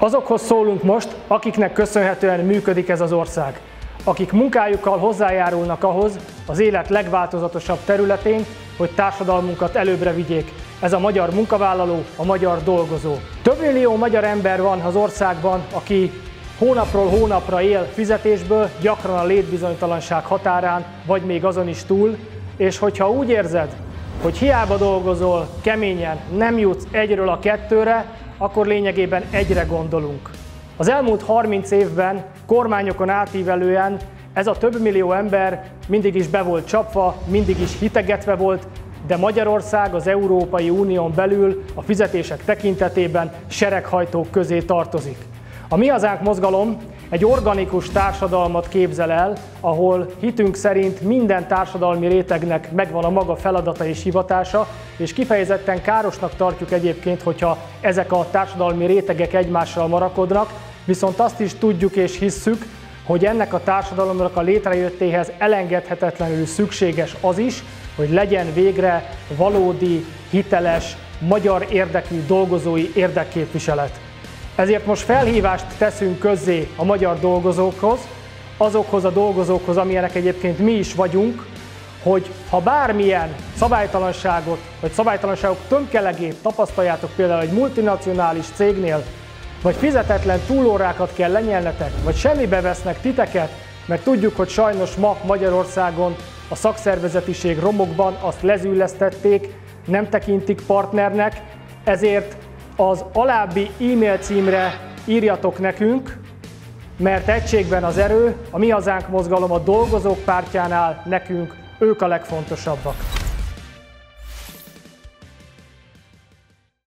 Azokhoz szólunk most, akiknek köszönhetően működik ez az ország. Akik munkájukkal hozzájárulnak ahhoz, az élet legváltozatosabb területén, hogy társadalmunkat előbbre vigyék. Ez a magyar munkavállaló, a magyar dolgozó. Több millió magyar ember van az országban, aki hónapról hónapra él fizetésből, gyakran a létbizonytalanság határán, vagy még azon is túl, és hogyha úgy érzed, hogy hiába dolgozol keményen, nem jutsz egyről a kettőre, akkor lényegében egyre gondolunk. Az elmúlt 30 évben kormányokon átívelően ez a több millió ember mindig is be volt csapva, mindig is hitegetve volt, de Magyarország az Európai Unión belül a fizetések tekintetében sereghajtók közé tartozik. A Mi Hazánk mozgalom egy organikus társadalmat képzel el, ahol hitünk szerint minden társadalmi rétegnek megvan a maga feladata és hivatása, és kifejezetten károsnak tartjuk egyébként, hogyha ezek a társadalmi rétegek egymással marakodnak, viszont azt is tudjuk és hisszük, hogy ennek a társadalomnak a létrejöttéhez elengedhetetlenül szükséges az is, hogy legyen végre valódi, hiteles, magyar érdekű dolgozói érdekképviselet. Ezért most felhívást teszünk közzé a magyar dolgozókhoz, azokhoz a dolgozókhoz, amilyenek egyébként mi is vagyunk, hogy ha bármilyen szabálytalanságot, vagy szabálytalanságok tömkelegét tapasztaljátok például egy multinacionális cégnél, vagy fizetetlen túlórákat kell lenyelnetek, vagy semmibe vesznek titeket, mert tudjuk, hogy sajnos ma Magyarországon a szakszervezetiség romokban azt lezüllesztették, nem tekintik partnernek, ezért az alábbi e-mail címre írjatok nekünk, mert egységben az erő, a Mi Hazánk mozgalom a dolgozók pártjánál nekünk ők a legfontosabbak.